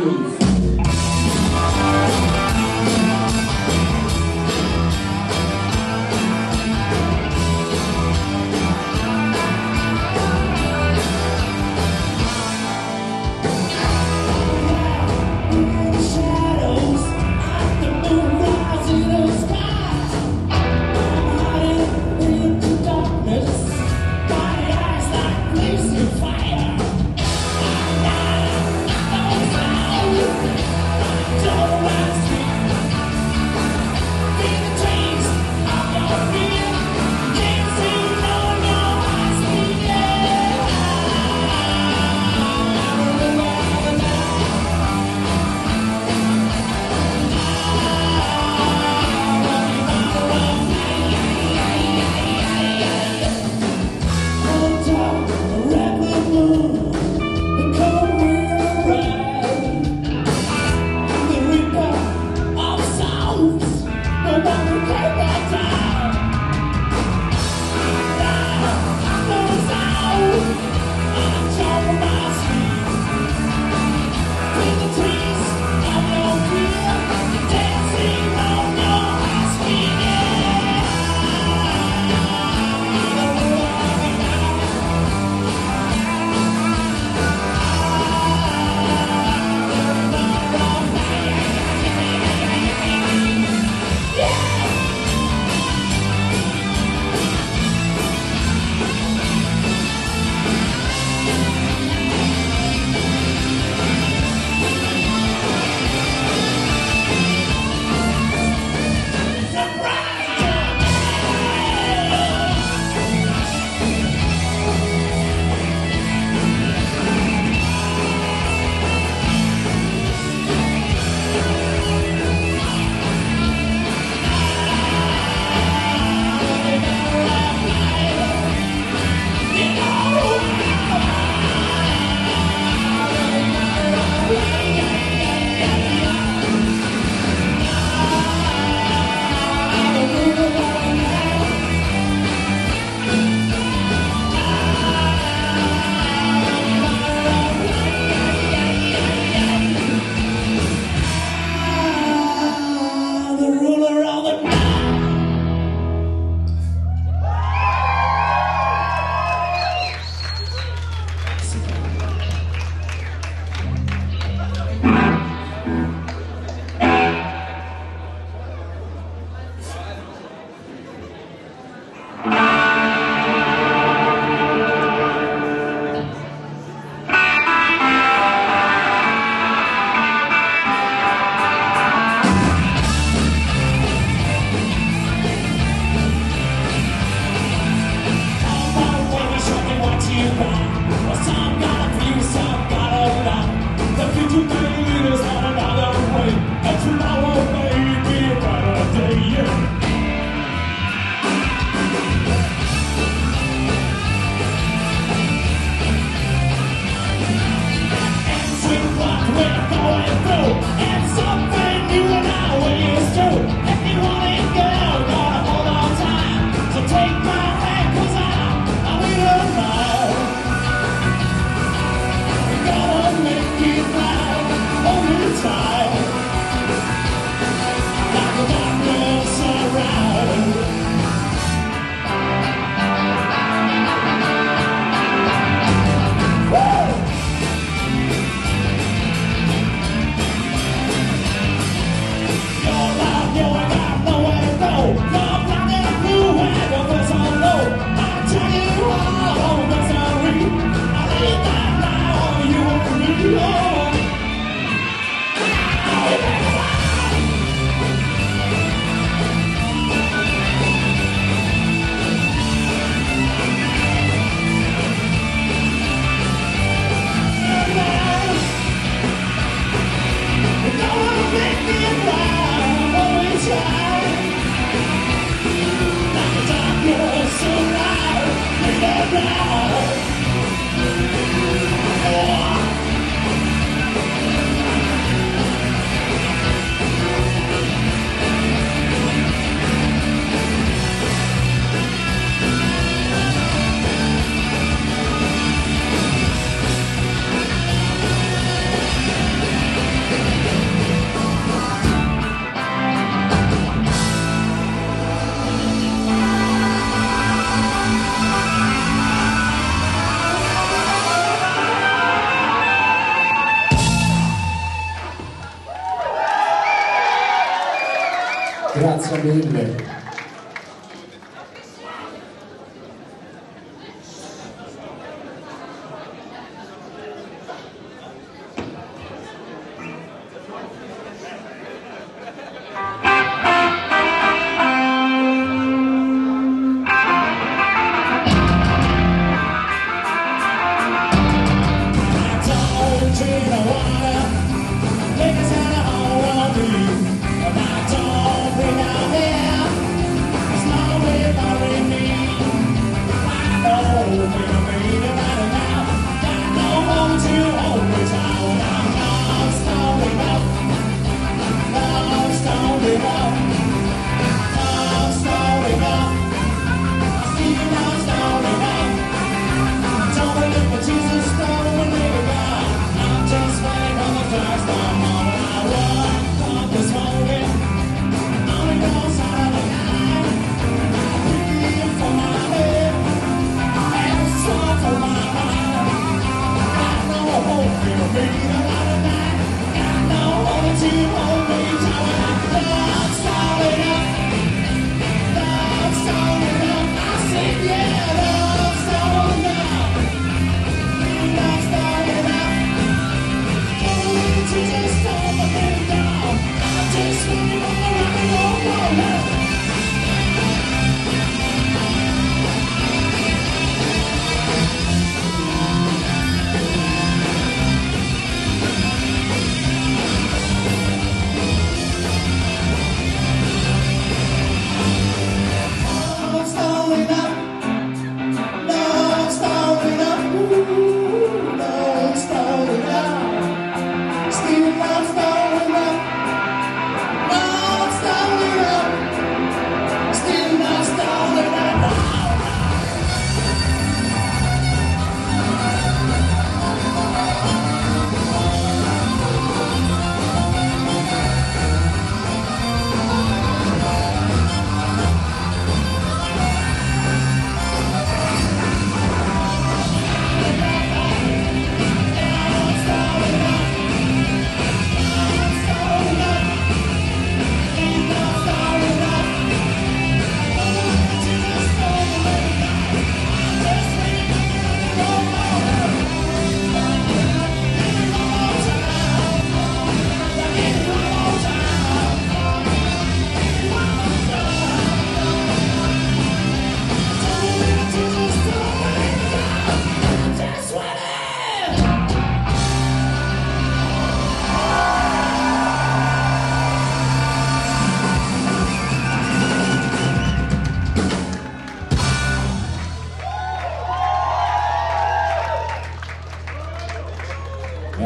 please. Go!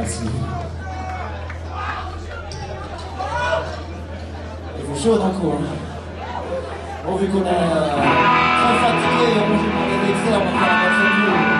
Brasil. E funzionako, ovviko na... Fatti che io eu vou vado a dire, ma non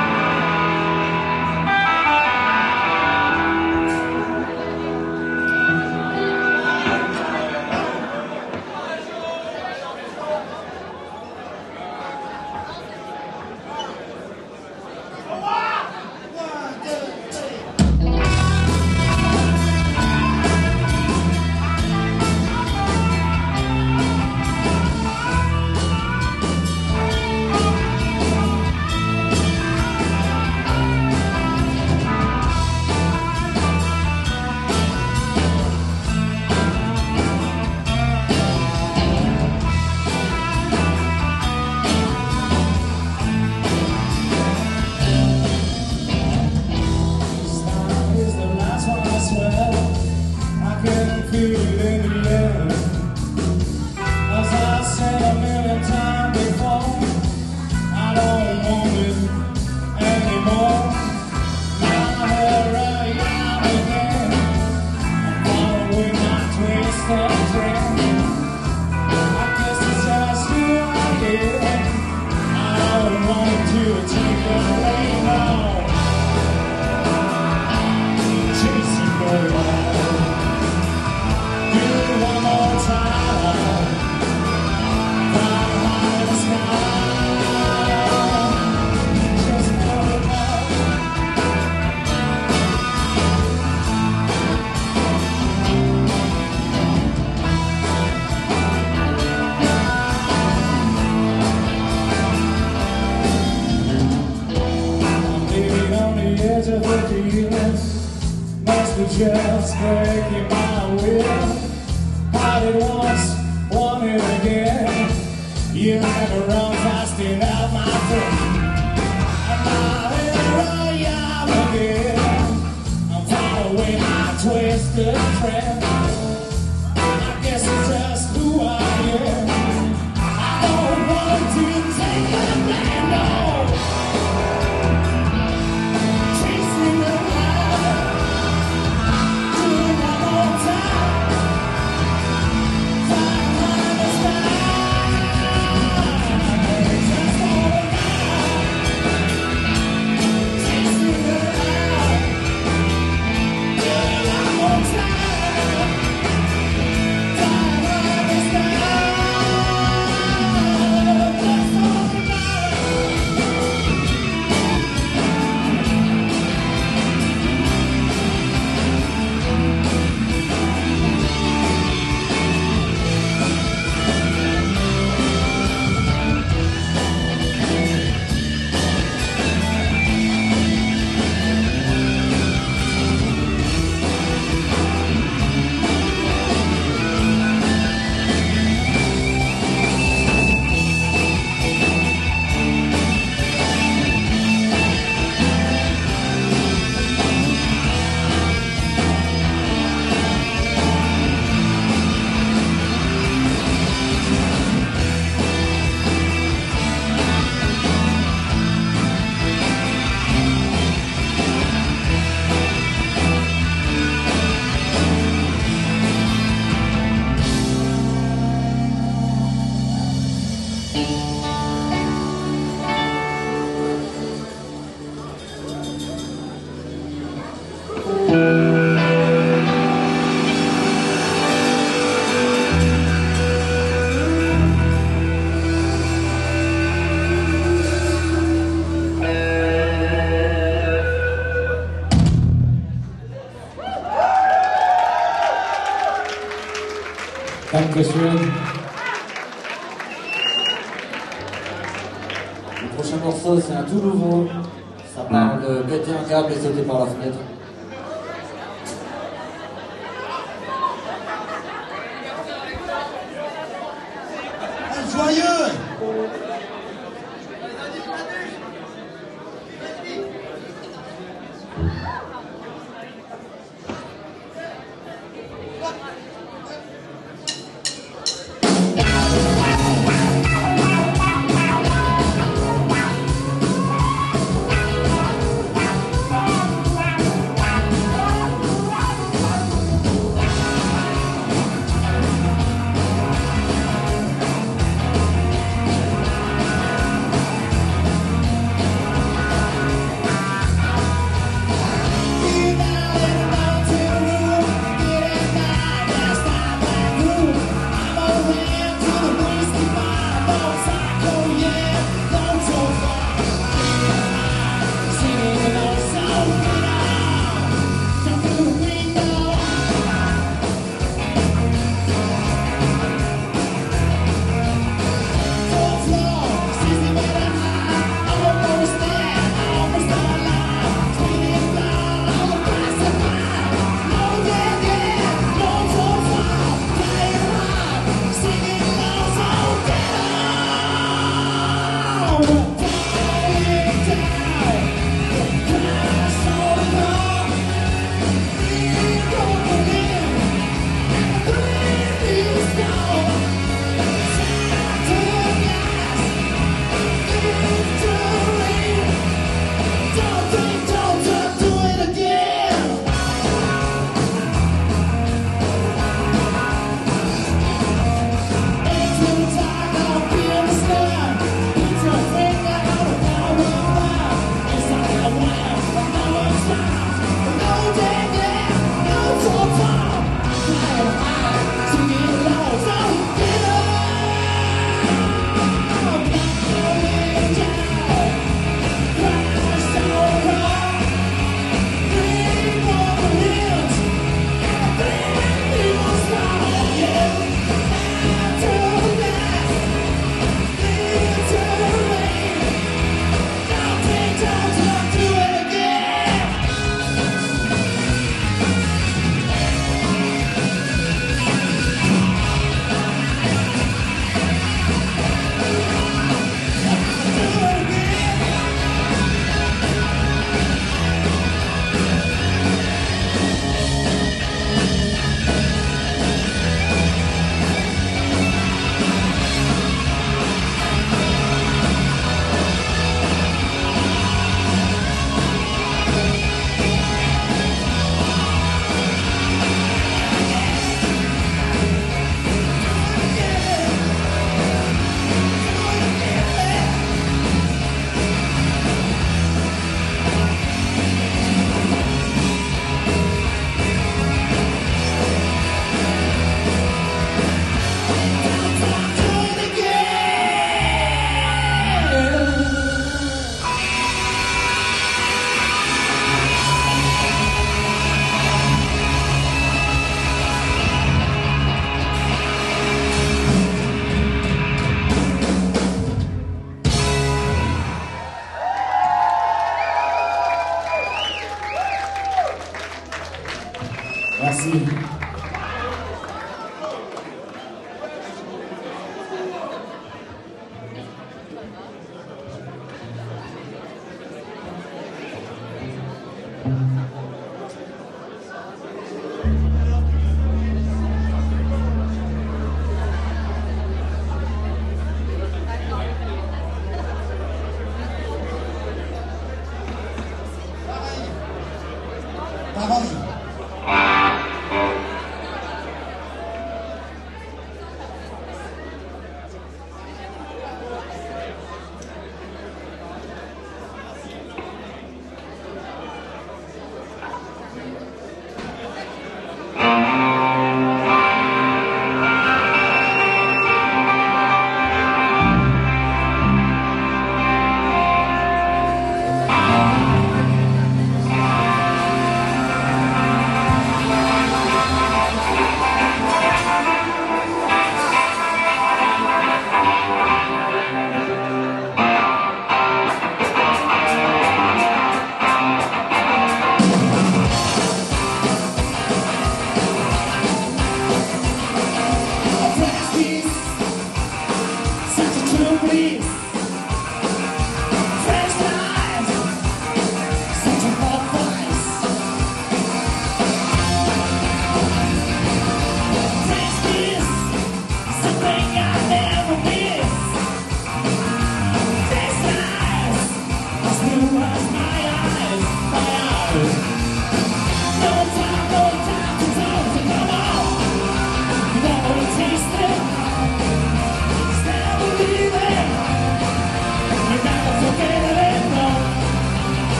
please.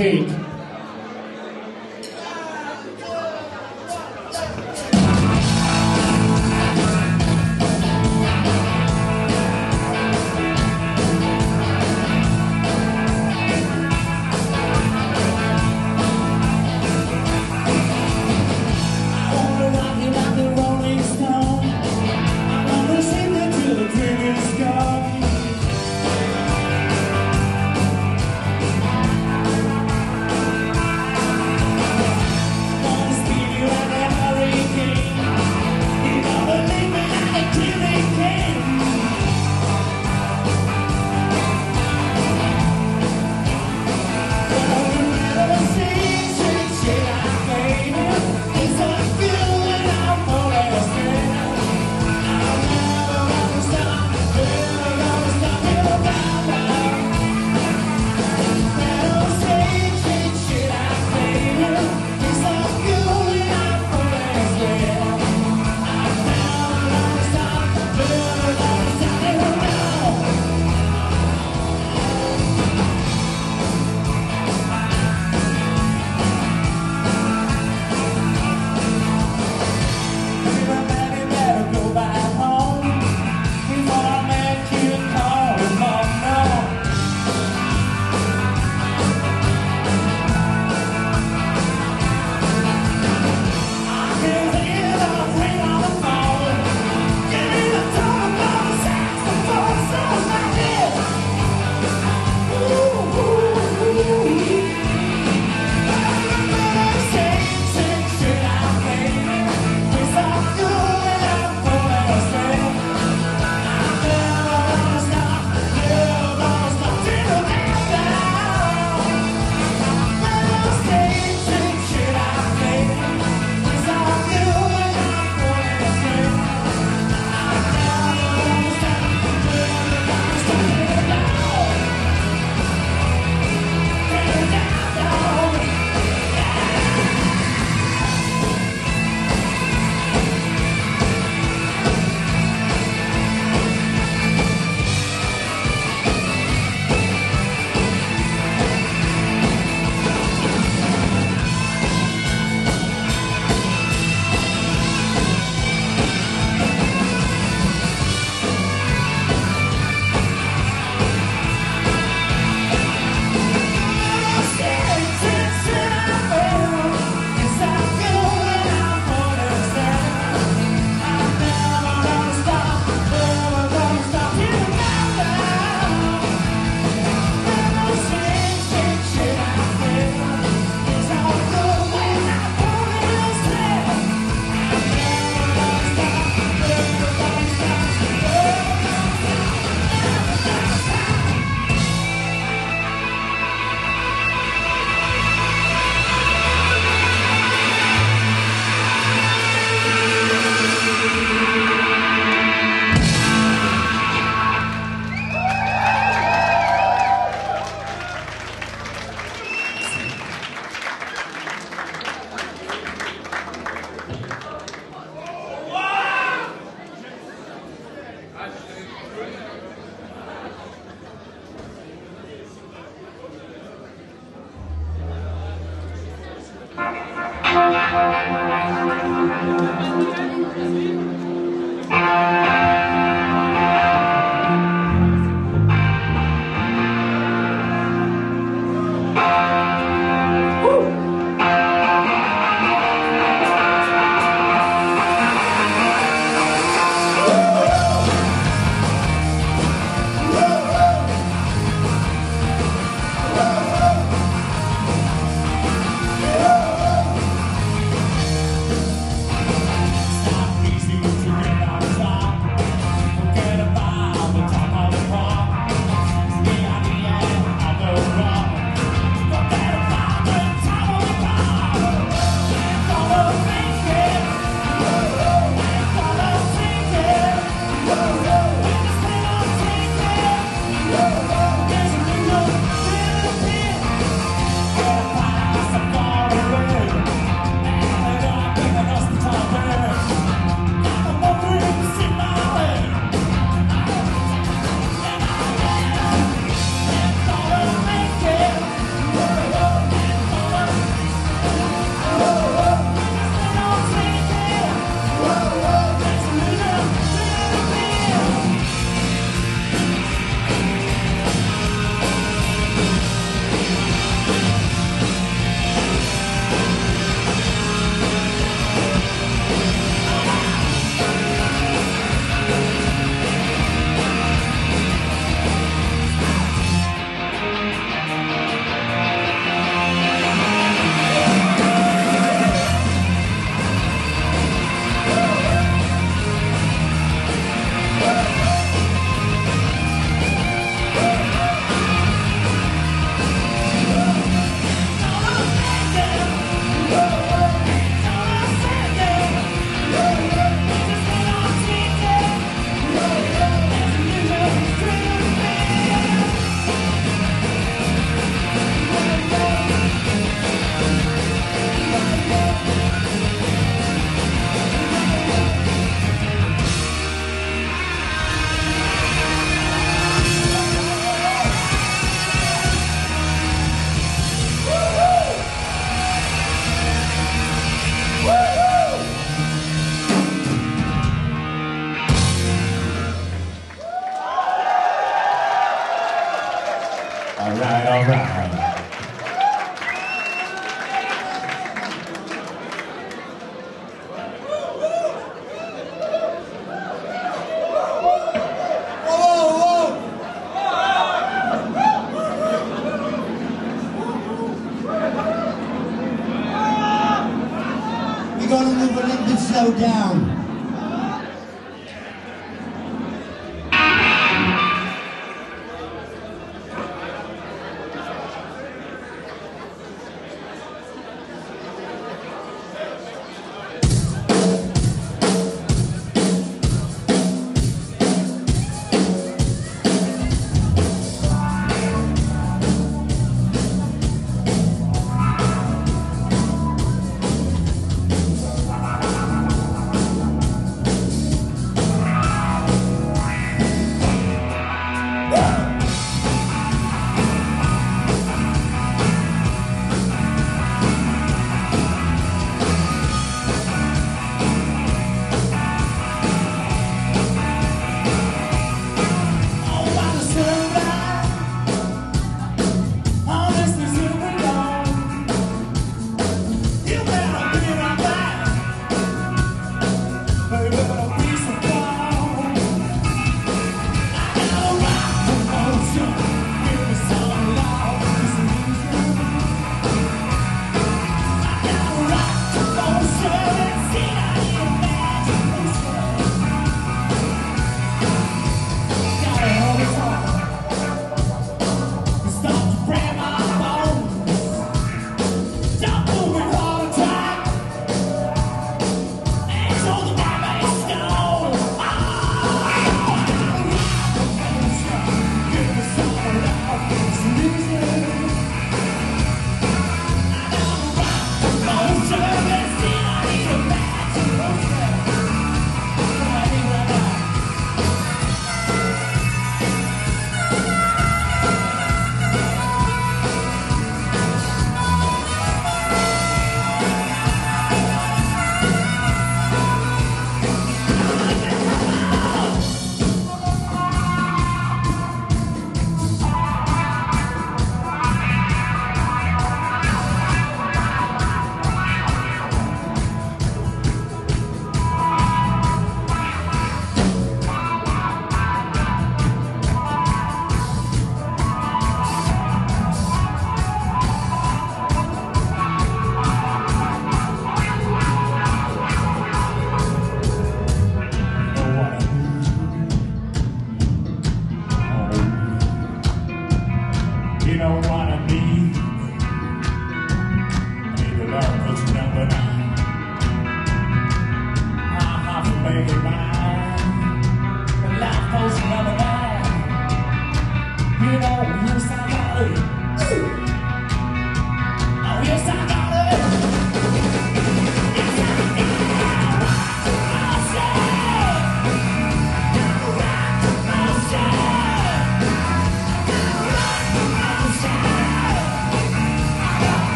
16.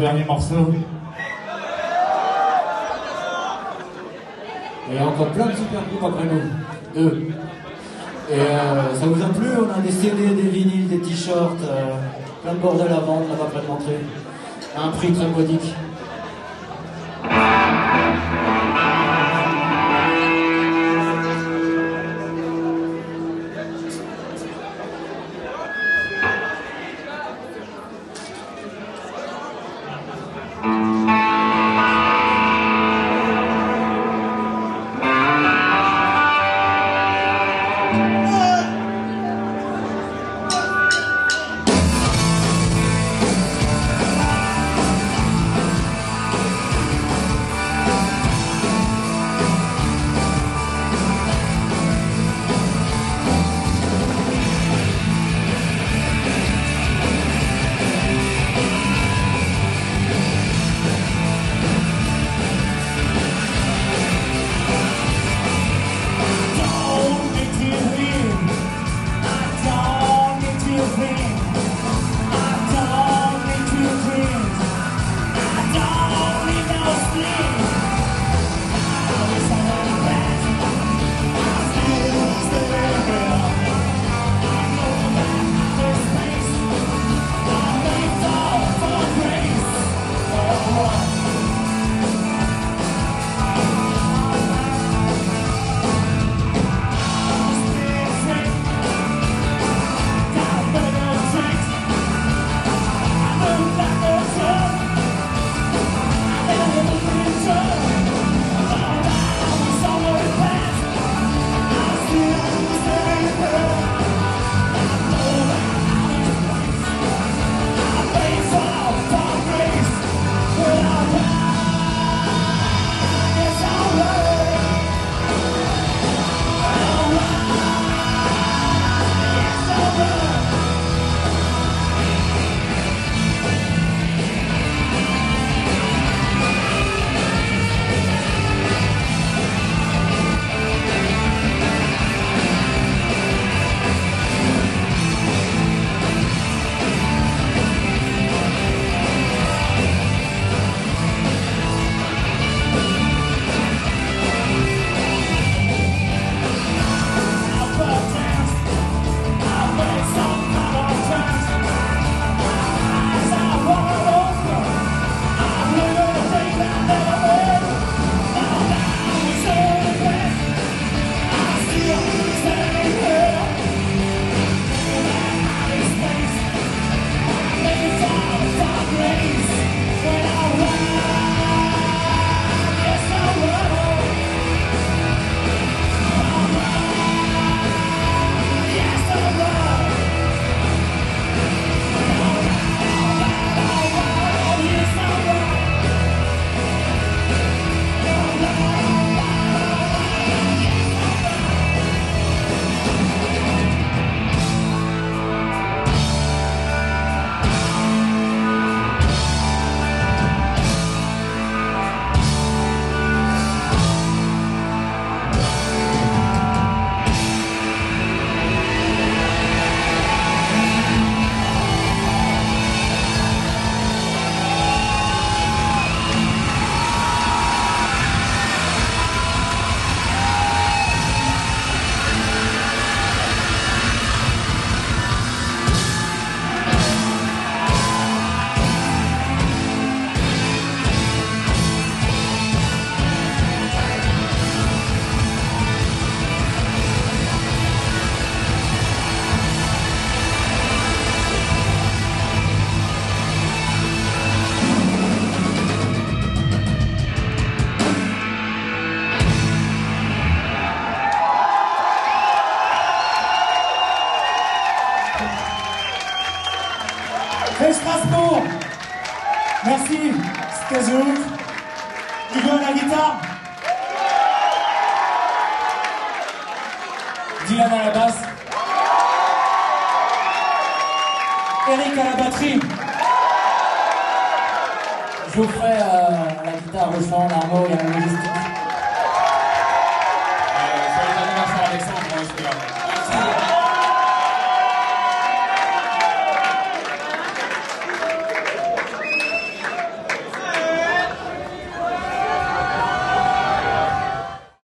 Dernier morceau. Et encore plein de super groupes après nous. Deux. Et euh, ça vous a plu On a des CD, des vinyles, des t-shirts, euh, plein de bordel à vendre là-bas près de l'entrée. À un prix très modique.